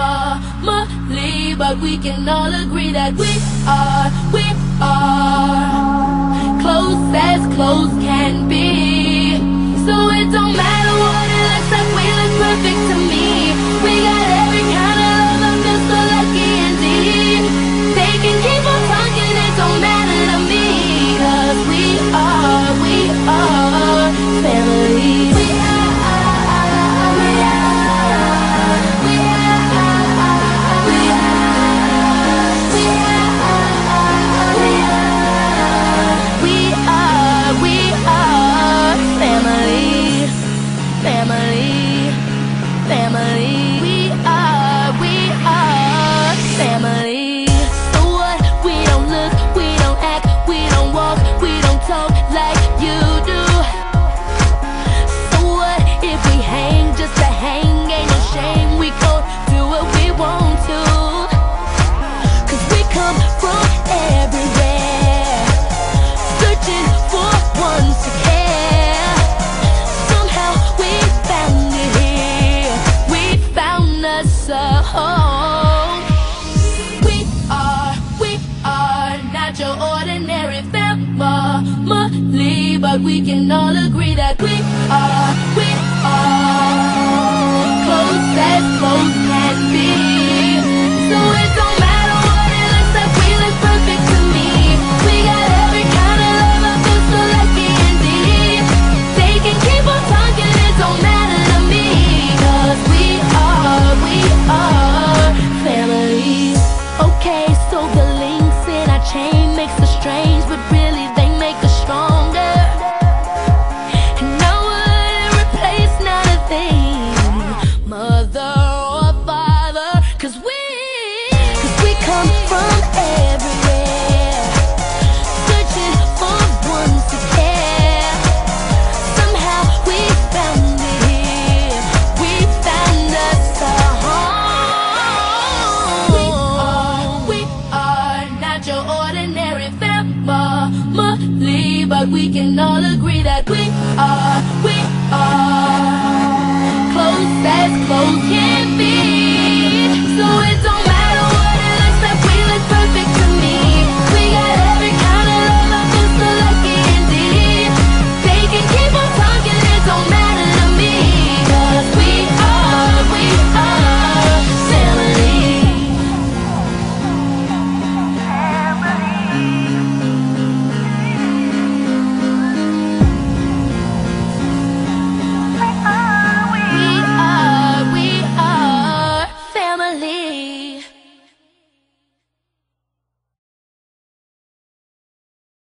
family, but we can all agree that we are, we are. But we can all agree that we are, we are close as close can be. So it don't matter what it looks like, we look perfect to me. We got every kind of love, I feel so lucky indeed. They can keep on talking, it don't matter to me. Cause we are, we are family. Okay, so the links in our chain cause we, cause we come from everywhere, searching for one to care. Somehow we found it here, we found us a home. We are, we are not your ordinary family, but we can all agree that we are, we